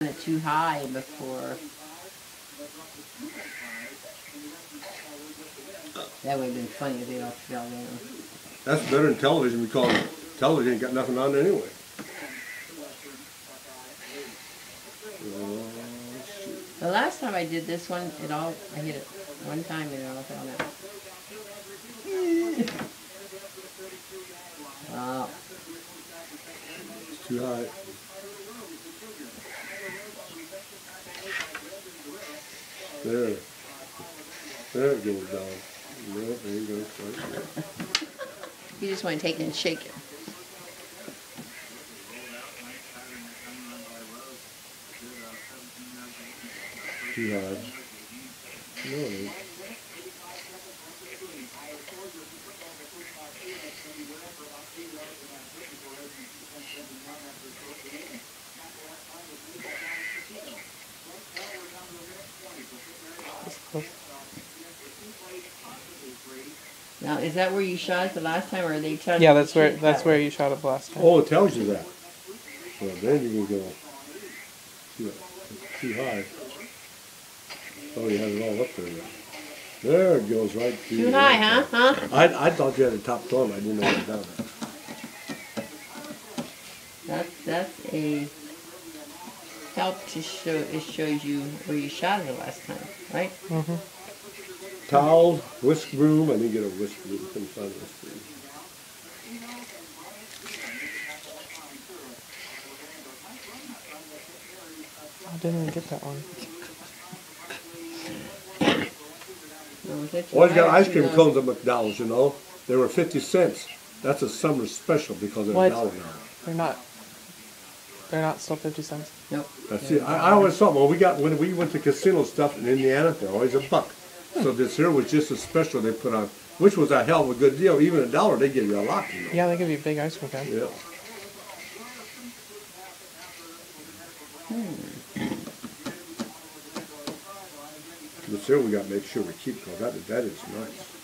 it too high before. That would have been funny if they all fell down. That's better than television because television ain't got nothing on anyway. The last time I did this one, it all, I hit it one time and it all fell down. Wow. It's too high. There. There it goes down. No, there you go. Right there. You just want to take it and shake it. Too high. No, it ain't. Now, is that where you shot it the last time, or are they telling Yeah, you that's to where shoot that's that where way? you shot it the last time. Oh, it tells you that. Well, then you can go too, too high. Oh, you have it all up there. There it goes right through. Too the high, huh? there. Huh? I, I thought you had a top thumb. I didn't know it was down there. That's that's a help to show. It shows you where you shot it the last time, right? Mm-hmm. Towel, whisk broom. I didn't get a whisk broom. Couldn't find a whisk broom. I didn't even get that one. Or was Always got ice cream cones at McDonald's, you know. They were 50 cents. That's a summer special because they're a What? dollar now. They're not. They're not still fifty cents. Nope. That's it. I, I always thought well, we got when we went to casino stuff in Indiana, they're always a buck. So this here was just a special they put on, which was a hell of a good deal. Even a dollar, they give you a lot. You know? Yeah, they give you a big ice cream cone. Yeah. Hmm. This here we got to make sure we keep because that that is nice.